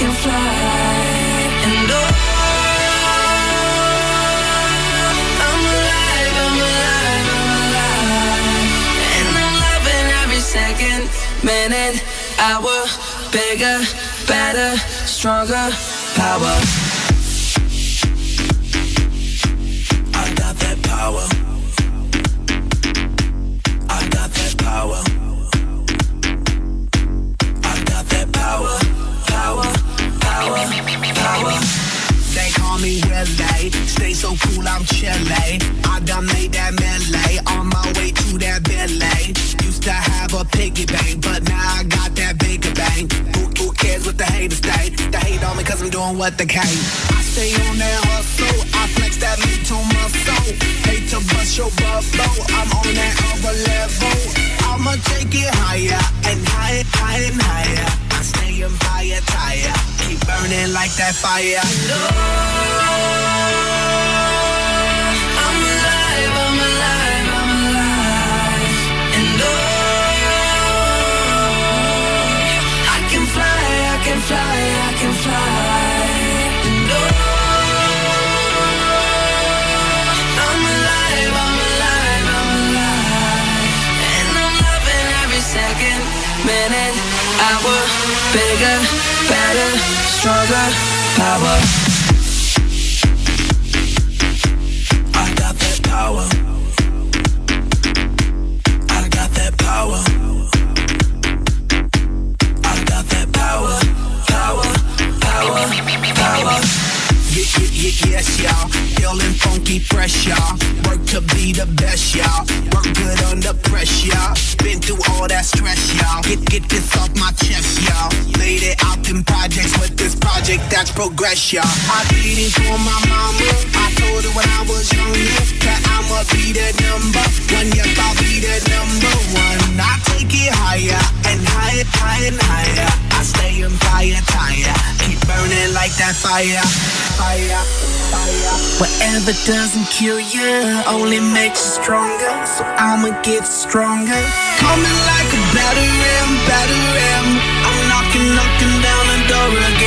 can fly. And second, minute, hour. Bigger, better, stronger, power. Me stay so cool, I'm chilly. I done made that melee, on my way to that Billy. Used to have a piggy bank, but now I got that bigger bank. Who, who cares what the haters say? They hate on me cause I'm doing what they can. I stay on that hustle, I flex that mental muscle. Hate to bust your bubble, I'm on that other level. I'ma take it higher, keep burning like that fire. I'm hour. Bigger, better, stronger, power. I got that power. I got that power. I got that power, power, power, power. Yes, y'all. Feeling funky, fresh, y'all. Work to be the best, y'all. Work good under pressure. Been through all that stress, y'all. Get, get this off my chest, y'all. Made it out in projects with this project that's progress, y'all. I did it for my mama. I told her when I was younger that I'ma be the number one. Yep, I'll be the number like that fire, fire, fire. Whatever doesn't kill you only makes you stronger. So I'ma get stronger. Coming like a battering, battering. I'm knocking, knocking down the door again,